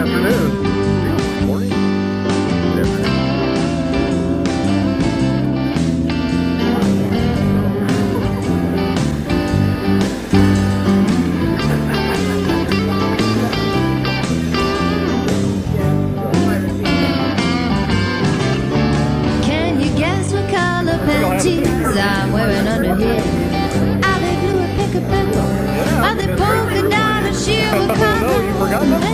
Good afternoon. Can you guess what color panties I'm wearing under here? Are they blue or pink or purple? Are they polka dot or sheer or cotton?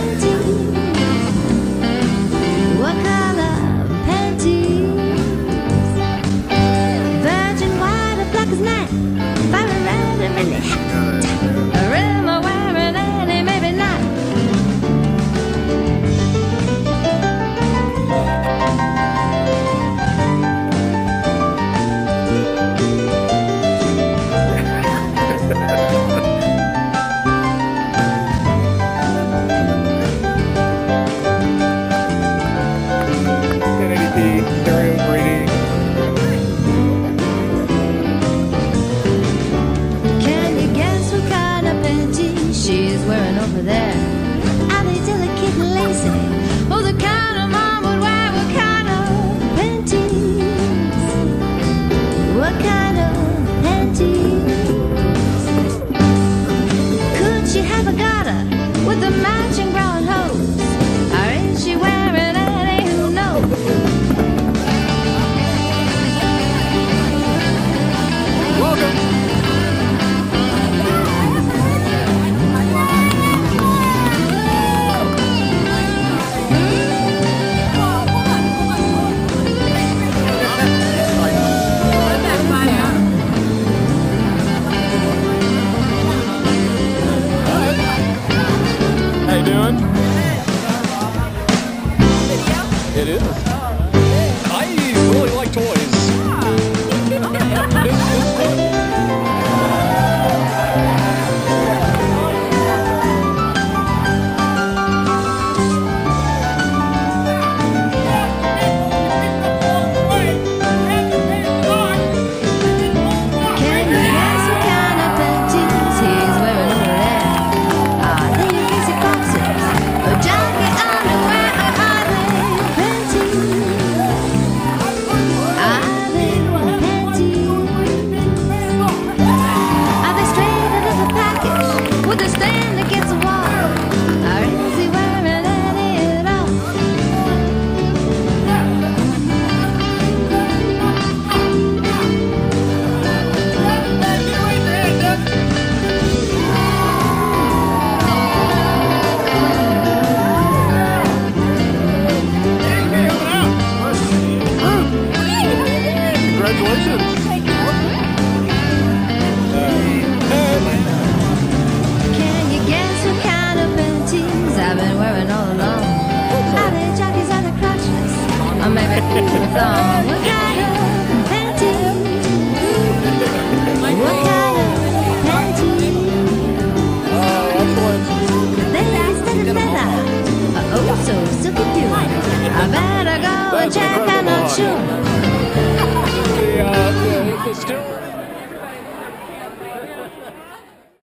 It is. Can you guess what kind of panties I've been wearing all along? The crotchless, maybe a thong. What kind of panties? What kind of panties? A. Oh, so silky cute. I better go check, I'm not sure still